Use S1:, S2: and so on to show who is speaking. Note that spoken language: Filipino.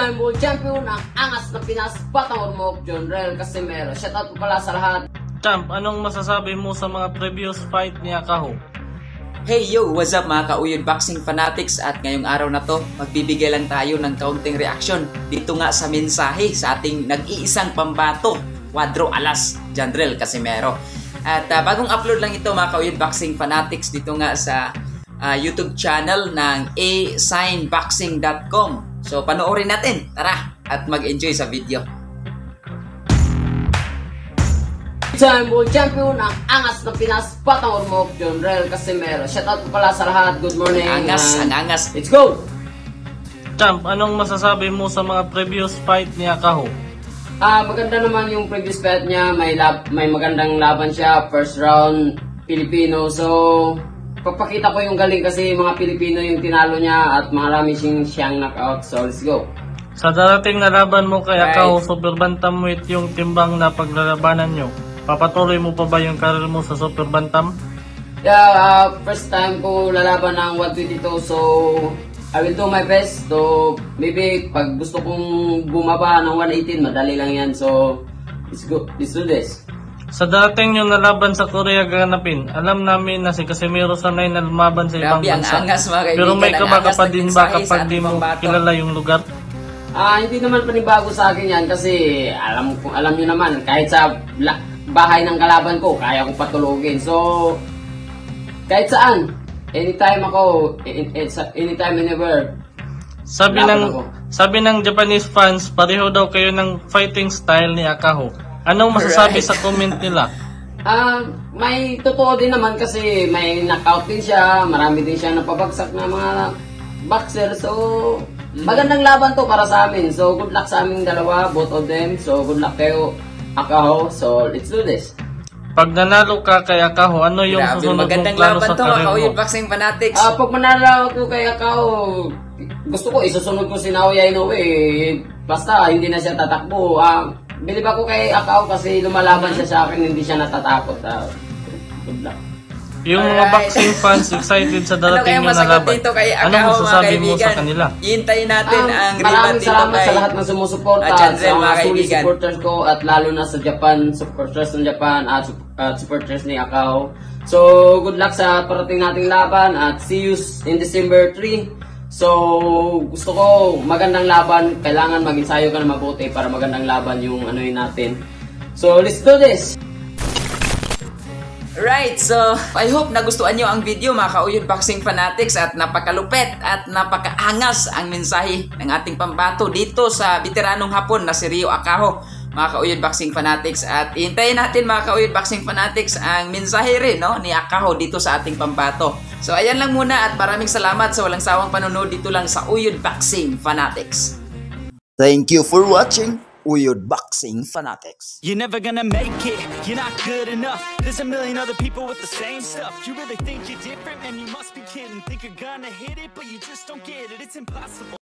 S1: World Champion ang angas na Pinas Batang Ormoc John Rel Casimero. Shoutout po pala sa lahat.
S2: Champ, anong masasabi mo sa mga previous fight ni Akaho?
S3: Hey yo, what's up mga kauyod boxing fanatics at ngayong araw na to, magbibigay lang tayo ng counting reaction dito nga sa mensahe sa ating nag-iisang pambato, Cuadro Alas, Jandrel Casimero. At ah, bagong upload lang ito mga kauyod boxing fanatics dito nga sa ah, YouTube channel ng asignboxing.com. So panoorin natin, tara at mag-enjoy sa video.
S1: Time World Champion ang angas na Pinas Batang Ormoc John Rel Casimero. Shoutout po pala sa lahat. Good morning.
S3: Angas,
S1: and
S3: ang angas.
S1: Let's go!
S2: Champ, anong masasabi mo sa mga previous fight ni Akaho?
S1: Ah, maganda naman yung previous fight niya. May lab, may magandang laban siya. First round Filipino. So, papakita ko yung galing kasi mga Pilipino yung tinalo niya at marami siyang siyang knockout. So, let's go.
S2: Sa darating na laban mo kay
S3: Right.
S2: Akaho, super bantamweight yung timbang na paglalabanan nyo. Papatuloy mo pa ba yung karir mo sa super bantam?
S1: Yeah, uh, first time ko lalaban ng 122 so I will do my best. So maybe pag gusto kong bumaba ng 118, madali lang yan. So let's go. Let's do this.
S2: Sa darating nyo na laban sa Korea gaganapin, alam namin na si Casimiro sanay na lumaban sa ibang
S3: Grabe, ang
S2: bansa.
S3: angas mga kaibigan.
S2: Pero may
S3: ang
S2: kabaka pa
S3: ng
S2: din ba
S3: mensahe sa
S2: kapag di
S3: ating
S2: mo
S3: pambato.
S2: kilala yung lugar?
S1: Ah, hindi naman panibago sa akin yan kasi alam ko alam niyo naman kahit sa la- bahay ng kalaban ko, kaya ko patulogin. So kahit saan, anytime ako, in- in- sa- anytime anywhere,
S2: Sabi
S1: Laban
S2: ng
S1: ako.
S2: sabi ng Japanese fans, pareho daw kayo ng fighting style ni Akaho. Anong masasabi
S3: Right.
S2: sa comment nila?
S1: Ah, may totoo din naman kasi may knockout din siya, marami din siya napabagsak na mga boxer. So, magandang laban to para sa amin. So, good luck sa aming dalawa, both of them. So, good luck kayo, Akaho. So, let's do this.
S2: Pag nanalo ka kay Akaho, ano yung
S3: Grabe,
S2: susunod mong
S3: magandang
S2: plano
S3: laban
S2: sa
S3: to mga
S2: karir
S3: kauyod
S2: mo?
S3: boxing fanatics.
S1: Ah, pag manalo ko kay Akaho, gusto ko isusunod ko si Naoya Inoue. Basta hindi na siya tatakbo. Ah, bilib ako kay Akaho kasi lumalaban siya sa akin, hindi siya natatakot. Ah, good luck.
S2: Yung mga
S3: Alright.
S2: boxing fans excited sa
S3: ano
S2: darating nyo na
S3: masagot
S2: laban.
S3: dito kay
S2: Ano
S3: Akaw mga
S2: masasabi mo
S3: kaibigan?
S2: sa kanila?
S3: Hintayin natin
S1: Um,
S3: ang rematch
S1: maraming
S3: dito
S1: salamat
S3: kay
S1: sa lahat ng sumusuporta
S3: Ah,
S1: at
S3: Chancel,
S1: sa mga
S3: mga
S1: solid
S3: kaibigan.
S1: supporters ko at lalo na sa Japan, supporters ng Japan at, sup- at supporters ni Akao. So, good luck sa parating nating laban at see you in December 3. So, gusto ko magandang laban. Kailangan mag-ensayo ka na mabuti para magandang laban yung ano yun natin. So, let's do this!
S3: Right, so I hope nagustuhan nyo ang video mga kauyod boxing fanatics at napakalupet at napakaangas ang mensahe ng ating pambato dito sa veteranong hapon na si Rio Akaho mga kauyod boxing fanatics at hintayin natin mga kauyod boxing fanatics ang mensahe rin no, ni Akaho dito sa ating pambato. So ayan lang muna at maraming salamat sa walang sawang panonood dito lang sa Uyod Boxing Fanatics.
S4: Thank you for watching Uyod Boxing Fanatics.
S5: You're never gonna make it, you're not good enough. There's a million other people with the same stuff. You really think you're different, man? You must be kidding. Think you're gonna hit it, but you just don't get it. It's impossible.